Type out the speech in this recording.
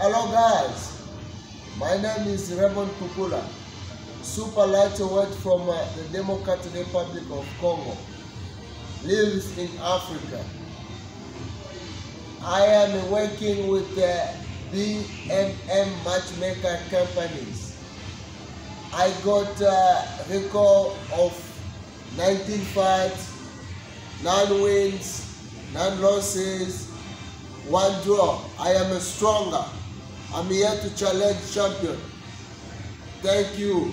Hello guys, my name is Raymond Kupula, super lightweight from uh, the Democratic Republic of Congo, lives in Africa. I am working with the BMM matchmaker companies. I got a record of 19 fights, 9 wins, 9 losses, 1 draw. I am a stronger. I'm here to challenge champion. Thank you.